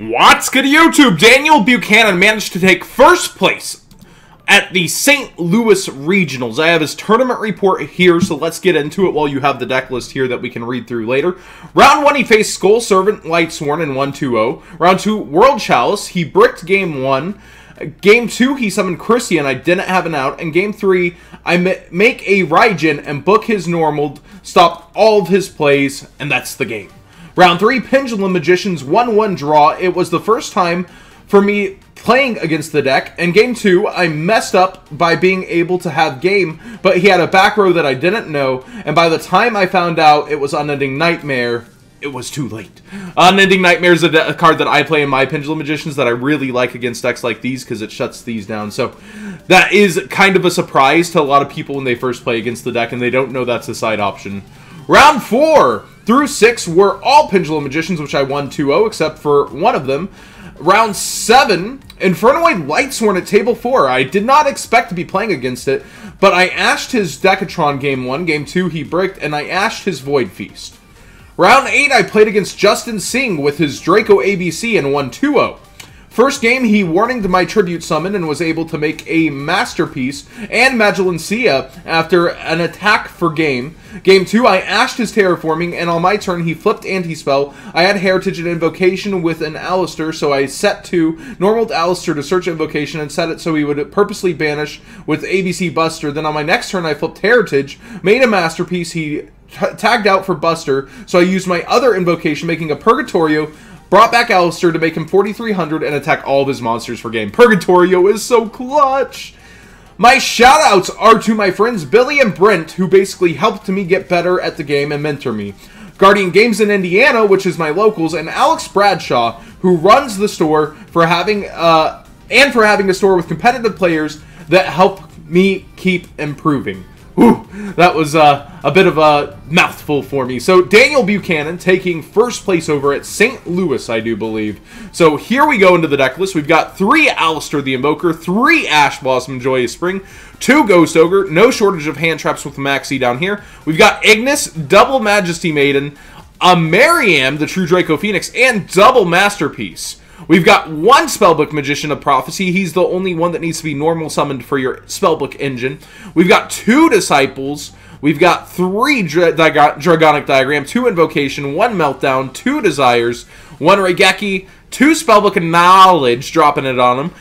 What's good YouTube? Daniel Buchanan managed to take first place at the St. Louis Regionals. I have his tournament report here, so let's get into it while you have the deck list here that we can read through later. Round 1, he faced Skull Servant Lightsworn in 1-2-0. Round 2, World Chalice. He bricked Game 1. Game 2, he summoned Christian. I didn't have an out. And Game 3, I make a Raidjin and book his normal, stop all of his plays, and that's the game. Round 3, Pendulum Magicians 1-1 draw. It was the first time for me playing against the deck. And game 2, I messed up by being able to have game, but he had a back row that I didn't know. And by the time I found out it was Unending Nightmare, it was too late. Unending Nightmare is a, a, card that I play in my Pendulum Magicians that I really like against decks like these because it shuts these down. So that is kind of a surprise to a lot of people when they first play against the deck and they don't know that's a side option. Round 4! through six were all Pendulum Magicians, which I won 2-0, except for one of them. Round seven, Infernoid Lightsworn at table four. I did not expect to be playing against it, but I ashed his Decatron game one, game two he bricked, and I ashed his Void Feast. Round eight, I played against Justin Singh with his Draco ABC and won 2-0. First game, he warninged my tribute summon and was able to make a masterpiece and Magellanica after an attack for game. Game 2, I ashed his terraforming, and on my turn, he flipped anti-spell. I had Heritage and Invocation with an Aleister, so I set to normal Aleister to search Invocation and set it so he would purposely banish with ABC Buster. Then on my next turn, I flipped Heritage, made a masterpiece. He tagged out for Buster, so I used my other invocation, making a Purgatorio, Brought back Aleister to make him 4,300 and attack all of his monsters for game. Purgatorio is so clutch! My shoutouts are to my friends Billy and Brent, who basically helped me get better at the game and mentor me. Guardian Games in Indiana, which is my locals, and Alex Bradshaw, who runs the store for having uh, and for having a store with competitive players that help me keep improving. Whew, that was uh, a bit of a mouthful for me. So Daniel Buchanan taking first place over at St. Louis, I do believe. So here we go into the deck list. We've got three Aleister the Invoker, three Ash Blossom Joyous Spring, two Ghost Ogre, no shortage of hand traps with Maxi down here. We've got Ignis, double Majesty Maiden, a Miriam, the True Draco Phoenix, and double Masterpiece. We've got one Spellbook Magician of Prophecy. He's the only one that needs to be normal summoned for your Spellbook engine. We've got two Disciples. We've got three Dra Dragonic Diagram, two Invocation, one Meltdown, two Desires, one Raigeki, two Spellbook Knowledge, dropping it on them,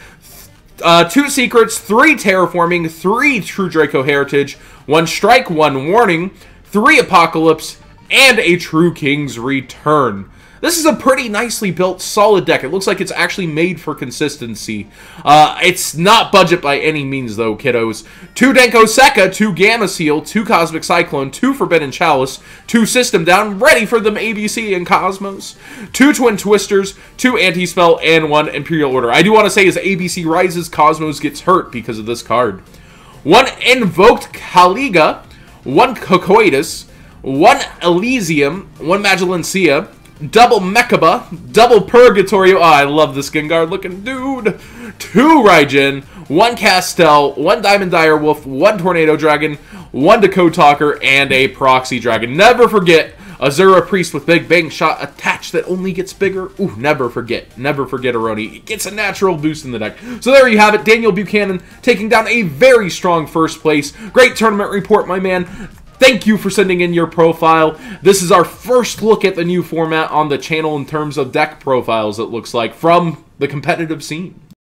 uh, two Secrets, three Terraforming, three True Draco Heritage, one Strike, one Warning, three Apocalypse, and a True King's Return. This is a pretty nicely built, solid deck. It looks like it's actually made for consistency. Uh, it's not budget by any means, though, kiddos. Two Denko Sekka, two Gameciel, two Cosmic Cyclone, two Forbidden Chalice, two System Down, ready for them ABC and Cosmos, two Twin Twisters, two Anti-Spell, and one Imperial Order. I do want to say as ABC rises, Cosmos gets hurt because of this card. One Invoked Caliga, one Cocytus, one Elysium, one Magellanica, double Mechaba, double Purgatorio. Oh, I love this Gengar looking dude. Two Raidjin, one Castel, one Diamond Dire Wolf, one Tornado Dragon, one Decode Talker, and a Proxy Dragon. Never forget Azura Priest with Big Bang Shot attached that only gets bigger. Ooh, never forget. Never forget Aroni. It gets a natural boost in the deck. So there you have it. Daniel Buchanan taking down a very strong first place. Great tournament report, my man. Thank you for sending in your profile. This is our first look at the new format on the channel in terms of deck profiles, it looks like, from the competitive scene.